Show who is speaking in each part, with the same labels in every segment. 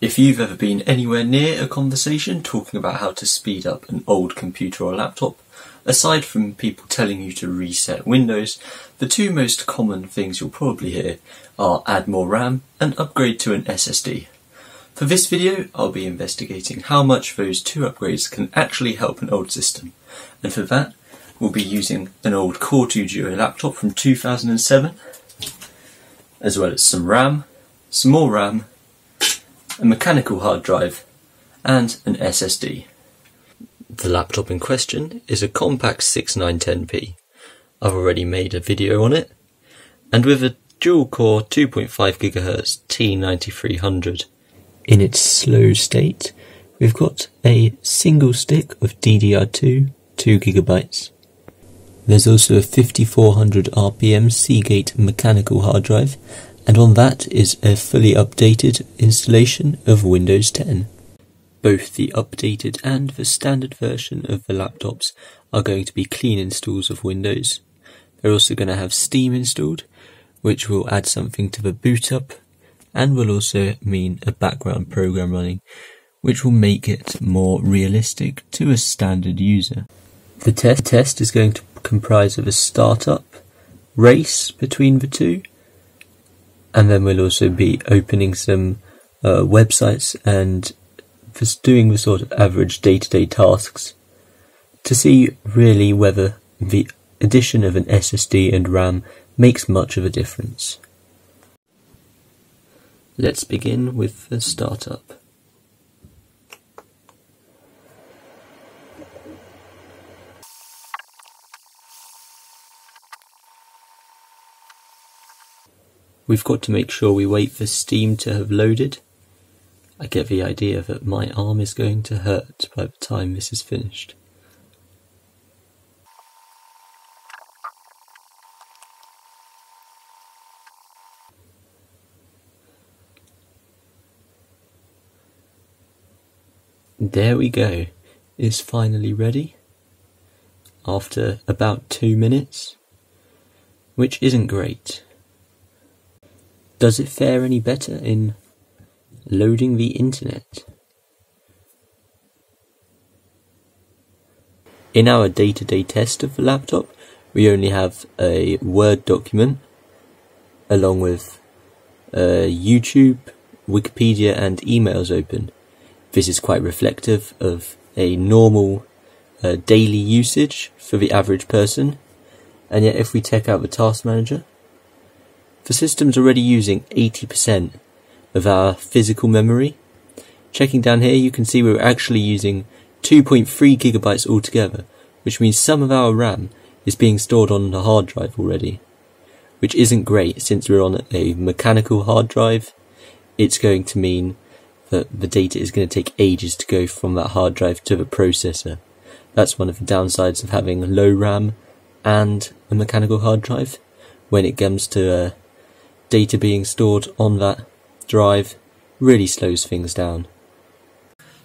Speaker 1: If you've ever been anywhere near a conversation talking about how to speed up an old computer or laptop, aside from people telling you to reset Windows, the two most common things you'll probably hear are add more RAM and upgrade to an SSD. For this video, I'll be investigating how much those two upgrades can actually help an old system, and for that, we'll be using an old Core 2 Duo laptop from 2007, as well as some RAM, some more RAM, a mechanical hard drive, and an SSD. The laptop in question is a Compaq 6910P. I've already made a video on it, and with a dual core 2.5 GHz T9300. In its slow state, we've got a single stick of DDR2, 2 GB. There's also a 5400 RPM Seagate mechanical hard drive and on that is a fully updated installation of Windows 10. Both the updated and the standard version of the laptops are going to be clean installs of Windows. They're also going to have Steam installed, which will add something to the boot up, and will also mean a background program running, which will make it more realistic to a standard user. The test, test is going to comprise of a startup, race between the two, and then we'll also be opening some uh, websites and just doing the sort of average day-to-day tasks to see really whether the addition of an SSD and RAM makes much of a difference. Let's begin with the startup. We've got to make sure we wait for Steam to have loaded. I get the idea that my arm is going to hurt by the time this is finished. There we go. It's finally ready. After about two minutes. Which isn't great. Does it fare any better in loading the internet? In our day-to-day test of the laptop, we only have a Word document along with uh, YouTube, Wikipedia and emails open. This is quite reflective of a normal uh, daily usage for the average person. And yet if we check out the task manager, the system's already using 80% of our physical memory. Checking down here, you can see we're actually using 2.3 gigabytes altogether, which means some of our RAM is being stored on the hard drive already, which isn't great since we're on a mechanical hard drive. It's going to mean that the data is going to take ages to go from that hard drive to the processor. That's one of the downsides of having low RAM and a mechanical hard drive. When it comes to uh, data being stored on that drive really slows things down.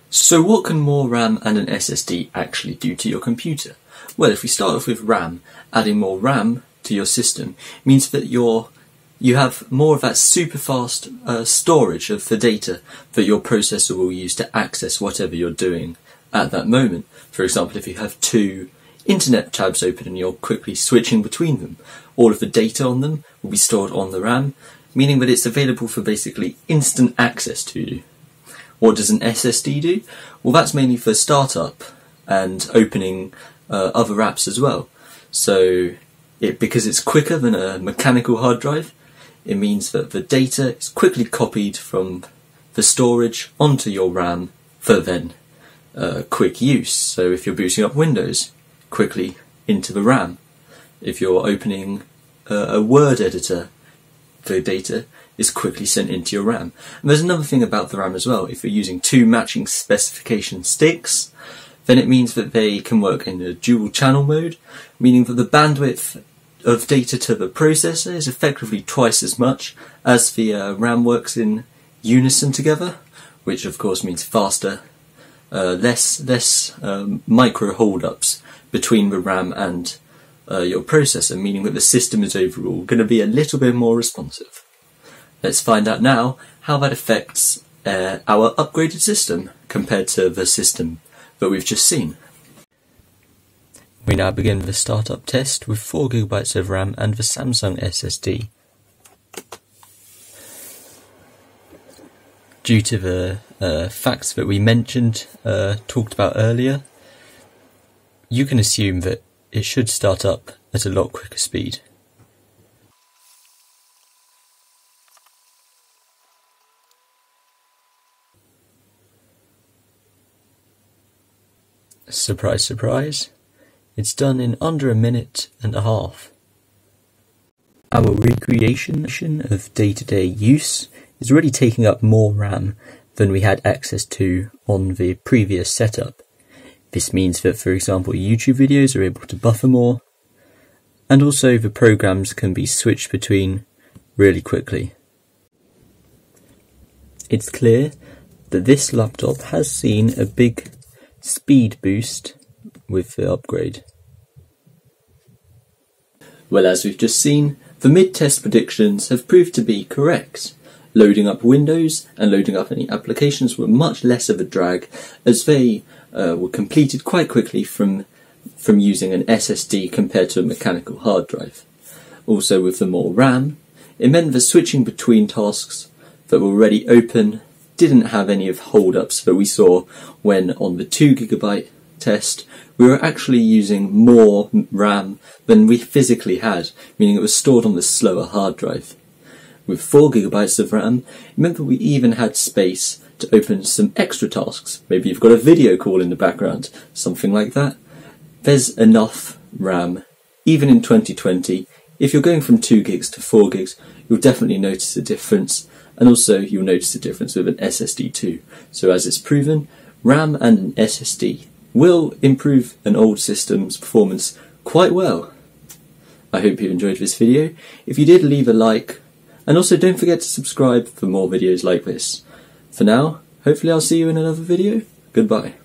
Speaker 1: So what can more RAM and an SSD actually do to your computer? Well, if we start off with RAM, adding more RAM to your system means that you you have more of that super fast uh, storage of the data that your processor will use to access whatever you're doing at that moment. For example, if you have two internet tabs open and you're quickly switching between them. All of the data on them will be stored on the RAM, meaning that it's available for basically instant access to you. What does an SSD do? Well, that's mainly for startup and opening uh, other apps as well. So, it, because it's quicker than a mechanical hard drive, it means that the data is quickly copied from the storage onto your RAM for then uh, quick use. So if you're booting up Windows, quickly into the RAM. If you're opening a, word editor, the data is quickly sent into your RAM. And there's another thing about the RAM as well. If you're using two matching specification sticks, then it means that they can work in a dual channel mode, meaning that the bandwidth of data to the processor is effectively twice as much as the uh, RAM works in unison together, which of course means faster, less less um, micro holdups between the RAM and uh, your processor, meaning that the system is overall going to be a little bit more responsive. Let's find out now how that affects uh, our upgraded system compared to the system that we've just seen. We now begin the startup test with 4GB of RAM and the Samsung SSD. Due to the uh, facts that we mentioned, uh, talked about earlier, you can assume that it should start up at a lot quicker speed. Surprise, surprise, it's done in under a minute and a half. Our recreation of day-to-day use is really taking up more RAM than we had access to on the previous setup. This means that, for example, YouTube videos are able to buffer more, and also the programs can be switched between really quickly. It's clear that this laptop has seen a big speed boost with the upgrade. Well, as we've just seen, the mid-test predictions have proved to be correct. Loading up Windows and loading up any applications were much less of a drag as they uh, were completed quite quickly from, from using an SSD compared to a mechanical hard drive. Also with the more RAM, it meant that switching between tasks that were already open didn't have any of hold-ups that we saw when on the 2GB test we were actually using more RAM than we physically had, meaning it was stored on the slower hard drive. With 4GB of RAM, that we even had space to open some extra tasks. Maybe you've got a video call in the background, something like that. There's enough RAM, even in 2020. If you're going from 2 gigs to 4 gigs, you'll definitely notice a difference and also you'll notice a difference with an SSD too. So as it's proven, RAM and an SSD will improve an old system's performance quite well. I hope you enjoyed this video. If you did, leave a like, and also don't forget to subscribe for more videos like this. For now, hopefully I'll see you in another video. Goodbye.